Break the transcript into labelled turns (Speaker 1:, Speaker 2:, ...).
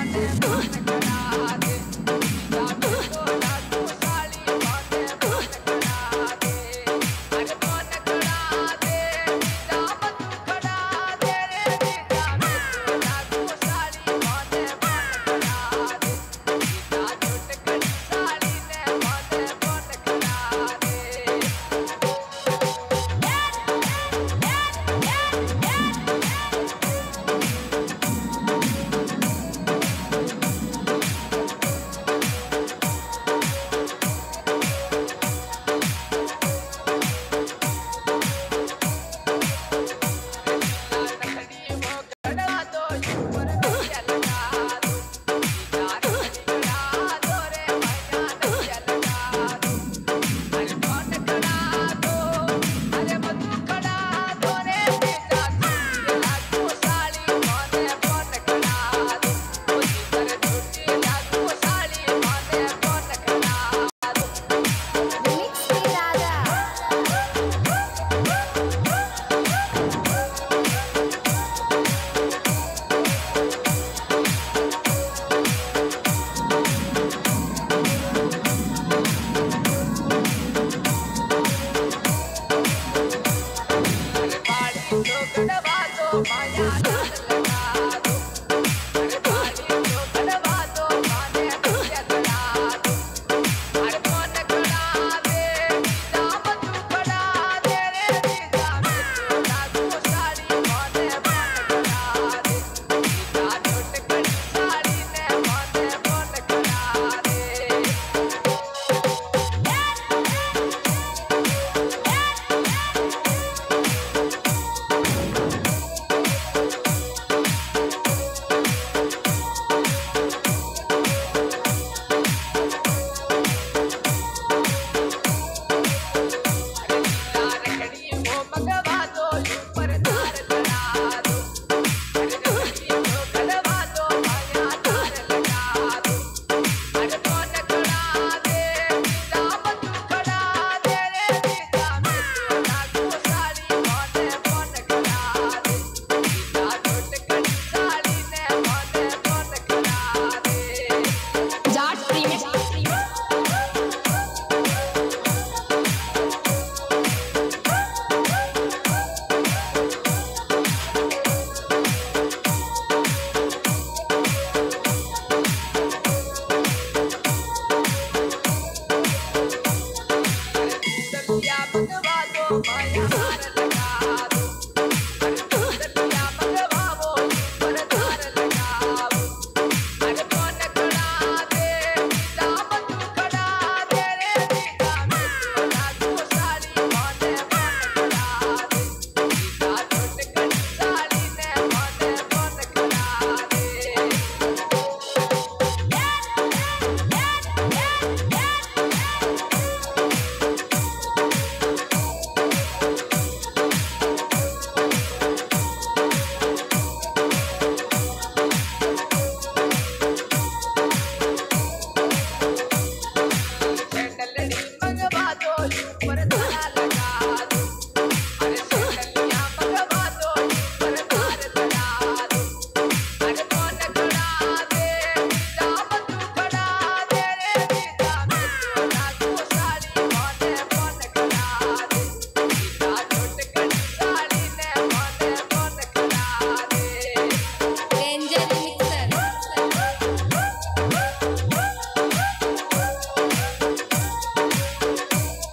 Speaker 1: one.